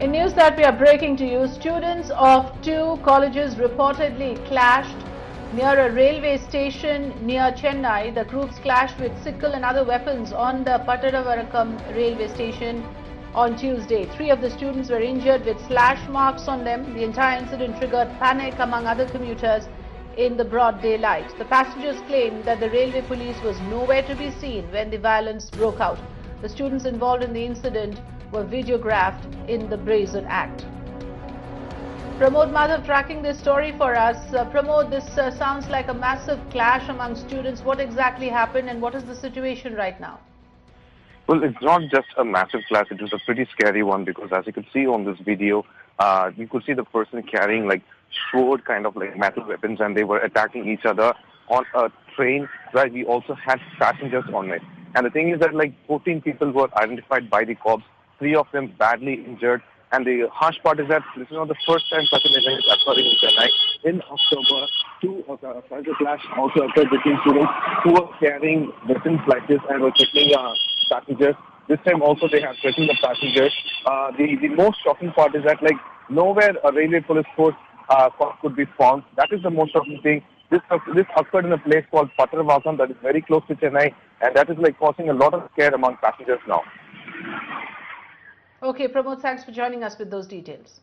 In news that we are breaking to you, students of two colleges reportedly clashed near a railway station near Chennai. The groups clashed with sickle and other weapons on the Pattaravakkam railway station on Tuesday. Three of the students were injured with slash marks on them. The entire incident triggered panic among other commuters in the broad daylight. The passengers claimed that the railway police was nowhere to be seen when the violence broke out. The students involved in the incident were videographed in the brazen act. Pramod Madhav tracking this story for us. Uh, Pramod, this uh, sounds like a massive clash among students. What exactly happened and what is the situation right now? Well, it's not just a massive clash. It was a pretty scary one because as you could see on this video, uh, you could see the person carrying like sword kind of like metal weapons and they were attacking each other on a train where we also had passengers on it. And the thing is that like 14 people were identified by the cops three of them badly injured. And the harsh part is that this is not the first time such an event is occurring in Chennai. In October, two of the frontal clash also occurred between students who were carrying weapons like this and were taking uh, passengers. This time also they have threatened the passengers. Uh, the, the most shocking part is that like nowhere a railway police force uh, could be found. That is the most shocking thing. This, this occurred in a place called Pattaravakkam that is very close to Chennai and that is like causing a lot of scare among passengers now. Okay, Pramod, thanks for joining us with those details.